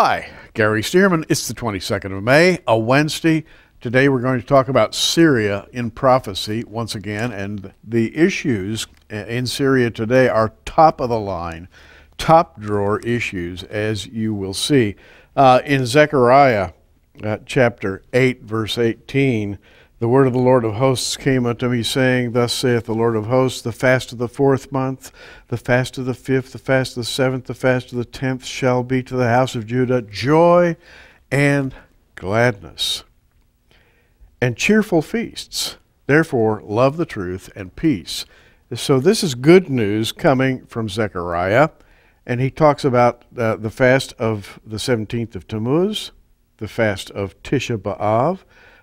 Hi, Gary Stearman. It's the 22nd of May, a Wednesday. Today we're going to talk about Syria in prophecy once again, and the issues in Syria today are top of the line, top drawer issues, as you will see. Uh, in Zechariah uh, chapter 8, verse 18, the word of the Lord of hosts came unto me, saying, Thus saith the Lord of hosts, the fast of the fourth month, the fast of the fifth, the fast of the seventh, the fast of the tenth shall be to the house of Judah joy and gladness, and cheerful feasts. Therefore, love the truth and peace. So, this is good news coming from Zechariah, and he talks about uh, the fast of the 17th of Tammuz, the fast of Tisha B'Av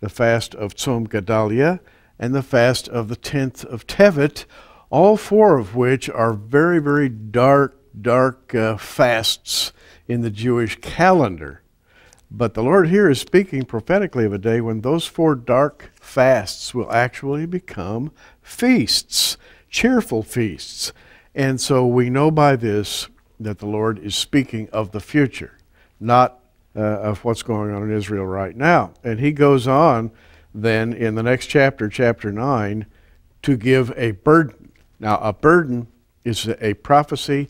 the fast of Tzom Gedalia, and the fast of the 10th of Tevet, all four of which are very, very dark, dark uh, fasts in the Jewish calendar. But the Lord here is speaking prophetically of a day when those four dark fasts will actually become feasts, cheerful feasts. And so we know by this that the Lord is speaking of the future, not uh, of what's going on in Israel right now. And he goes on then in the next chapter, chapter 9, to give a burden. Now, a burden is a prophecy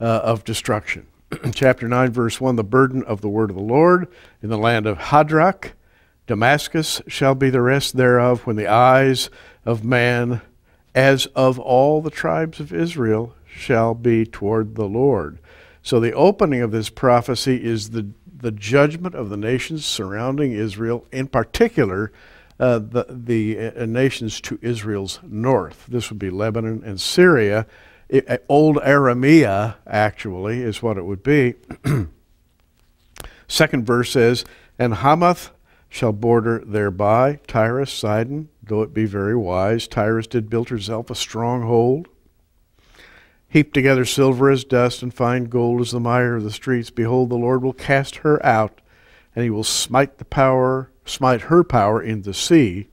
uh, of destruction. chapter 9, verse 1 the burden of the word of the Lord in the land of Hadrach. Damascus shall be the rest thereof when the eyes of man, as of all the tribes of Israel, shall be toward the Lord. So the opening of this prophecy is the the judgment of the nations surrounding Israel, in particular, uh, the, the uh, nations to Israel's north. This would be Lebanon and Syria. It, uh, old Aramea, actually, is what it would be. Second verse says, And Hamath shall border thereby, Tyrus, Sidon, though it be very wise. Tyrus did build herself a stronghold heap together silver as dust and fine gold as the mire of the streets. Behold, the Lord will cast her out, and he will smite the power, smite her power in the sea,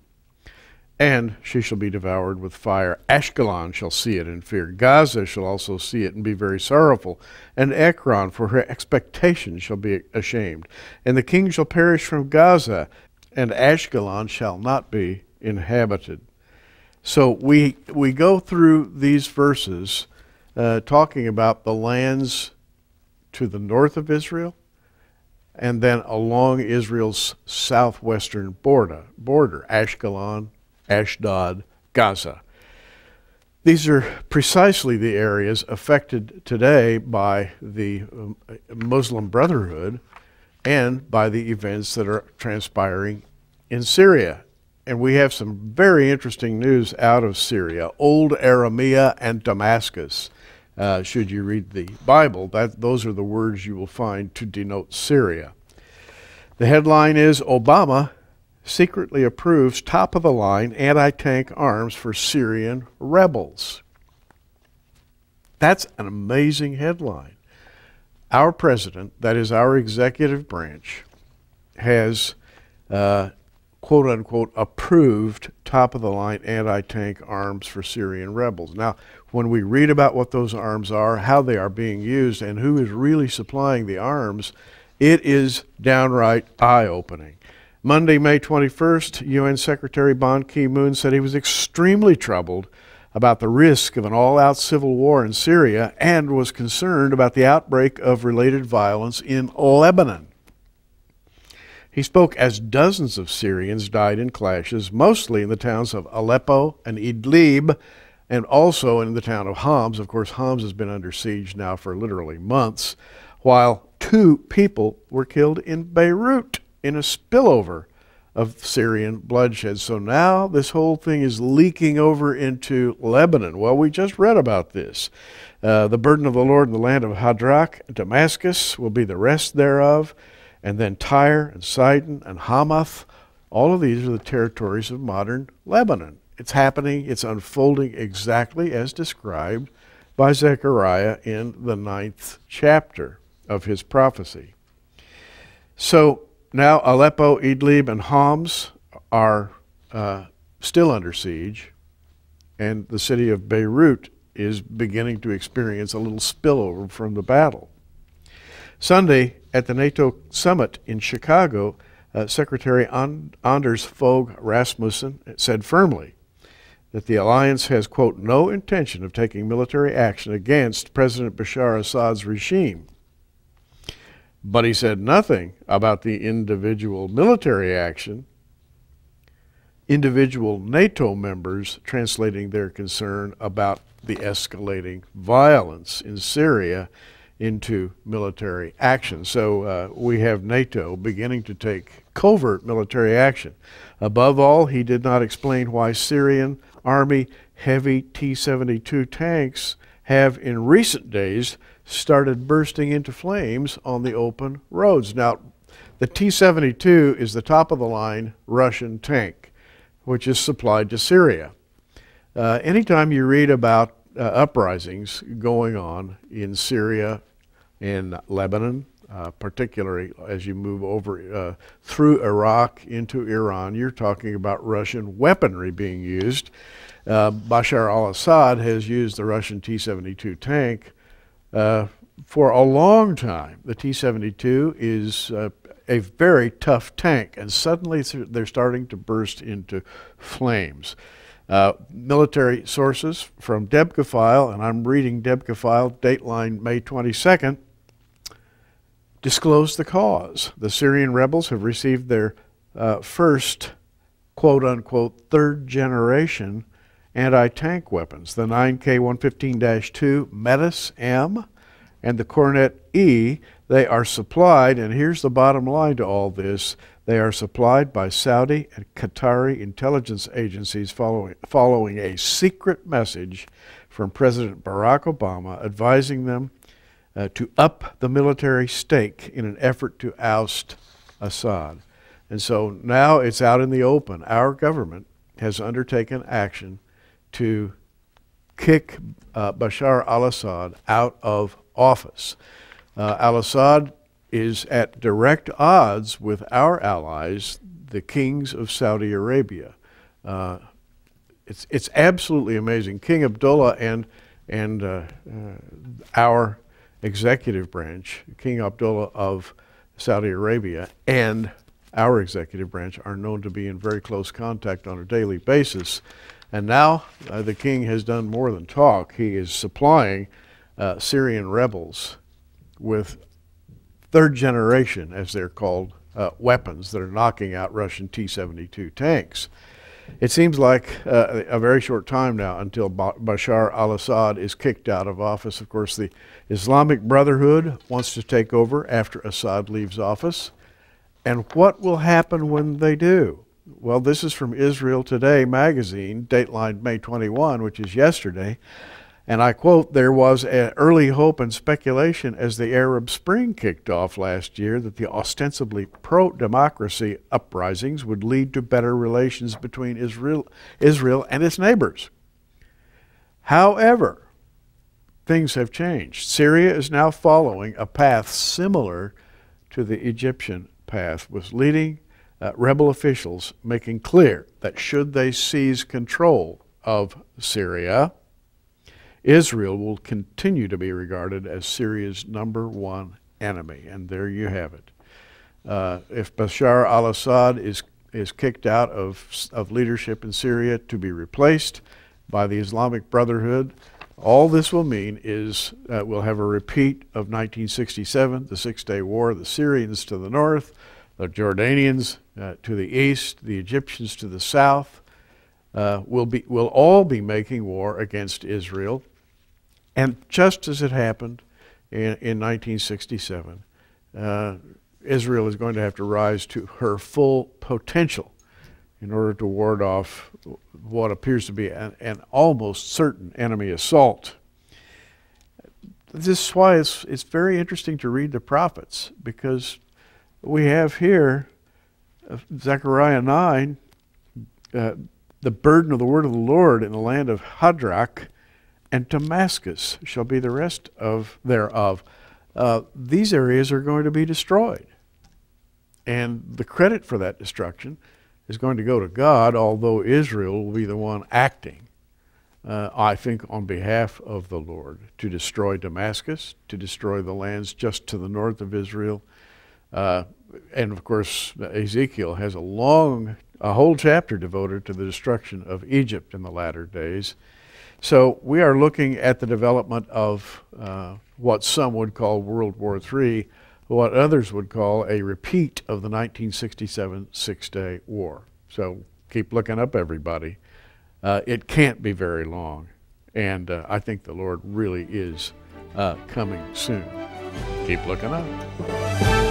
and she shall be devoured with fire. Ashkelon shall see it and fear. Gaza shall also see it and be very sorrowful. And Ekron, for her expectation, shall be ashamed. And the king shall perish from Gaza, and Ashkelon shall not be inhabited. So we we go through these verses uh, talking about the lands to the north of Israel and then along Israel's southwestern border, border Ashkelon, Ashdod, Gaza. These are precisely the areas affected today by the um, Muslim Brotherhood and by the events that are transpiring in Syria. And we have some very interesting news out of Syria, Old Aramea and Damascus uh, should you read the Bible. That, those are the words you will find to denote Syria. The headline is Obama secretly approves top of the line anti tank arms for Syrian rebels. That's an amazing headline. Our president, that is our executive branch, has uh, quote unquote approved top of the line anti tank arms for Syrian rebels. Now, when we read about what those arms are, how they are being used, and who is really supplying the arms, it is downright eye opening. Monday, May 21st, UN Secretary Ban Ki moon said he was extremely troubled about the risk of an all out civil war in Syria and was concerned about the outbreak of related violence in Lebanon. He spoke as dozens of Syrians died in clashes, mostly in the towns of Aleppo and Idlib, and also in the town of Homs. Of course, Homs has been under siege now for literally months, while two people were killed in Beirut in a spillover of Syrian bloodshed. So now this whole thing is leaking over into Lebanon. Well, we just read about this. Uh, the burden of the Lord in the land of Hadrach, Damascus will be the rest thereof and then Tyre and Sidon and Hamath. All of these are the territories of modern Lebanon. It's happening, it's unfolding exactly as described by Zechariah in the ninth chapter of his prophecy. So now Aleppo, Idlib, and Homs are uh, still under siege, and the city of Beirut is beginning to experience a little spillover from the battle. Sunday, at the NATO summit in Chicago, uh, Secretary Anders Fogh Rasmussen said firmly that the alliance has, quote, no intention of taking military action against President Bashar Assad's regime. But he said nothing about the individual military action, individual NATO members translating their concern about the escalating violence in Syria into military action. So uh, we have NATO beginning to take covert military action. Above all, he did not explain why Syrian Army heavy T 72 tanks have in recent days started bursting into flames on the open roads. Now, the T 72 is the top of the line Russian tank, which is supplied to Syria. Uh, anytime you read about uh, uprisings going on in Syria, in Lebanon, uh, particularly as you move over uh, through Iraq into Iran, you're talking about Russian weaponry being used. Uh, Bashar al Assad has used the Russian T 72 tank uh, for a long time. The T 72 is a very tough tank, and suddenly they're starting to burst into flames. Uh, military sources from Debka file, and I'm reading Debka file, dateline May 22nd, disclose the cause. The Syrian rebels have received their uh, first quote unquote third generation anti tank weapons the 9K 115 2 Metis M and the Kornet E. They are supplied, and here's the bottom line to all this they are supplied by Saudi and Qatari intelligence agencies following, following a secret message from President Barack Obama advising them uh, to up the military stake in an effort to oust Assad. And so now it's out in the open. Our government has undertaken action to kick uh, Bashar al Assad out of office. Uh, al Assad is at direct odds with our allies, the kings of Saudi Arabia. Uh, it's, it's absolutely amazing. King Abdullah and, and uh, uh, our executive branch, King Abdullah of Saudi Arabia, and our executive branch are known to be in very close contact on a daily basis. And now uh, the king has done more than talk. He is supplying uh, Syrian rebels with third generation, as they're called, uh, weapons that are knocking out Russian T 72 tanks. It seems like uh, a very short time now until Bashar al Assad is kicked out of office. Of course, the Islamic Brotherhood wants to take over after Assad leaves office. And what will happen when they do? Well, this is from Israel Today magazine, dateline May 21, which is yesterday. And I quote, there was an early hope and speculation as the Arab Spring kicked off last year that the ostensibly pro democracy uprisings would lead to better relations between Israel, Israel and its neighbors. However, things have changed. Syria is now following a path similar to the Egyptian path, with leading uh, rebel officials making clear that should they seize control of Syria, Israel will continue to be regarded as Syria's number one enemy. And there you have it. Uh, if Bashar al Assad is, is kicked out of, of leadership in Syria to be replaced by the Islamic Brotherhood, all this will mean is uh, we'll have a repeat of 1967, the Six Day War, the Syrians to the north, the Jordanians uh, to the east, the Egyptians to the south. Uh, will be will all be making war against Israel and just as it happened in, in 1967, uh, Israel is going to have to rise to her full potential in order to ward off what appears to be an, an almost certain enemy assault. This is why it's, it's very interesting to read the prophets because we have here uh, Zechariah 9, uh, the burden of the word of the Lord in the land of Hadrach and Damascus shall be the rest of thereof. Uh, these areas are going to be destroyed. And the credit for that destruction is going to go to God, although Israel will be the one acting, uh, I think, on behalf of the Lord to destroy Damascus, to destroy the lands just to the north of Israel, Uh, and of course, Ezekiel has a long, a whole chapter devoted to the destruction of Egypt in the latter days. So we are looking at the development of uh, what some would call World War III, what others would call a repeat of the 1967 Six Day War. So keep looking up, everybody. Uh, it can't be very long. And uh, I think the Lord really is uh, coming soon. Keep looking up.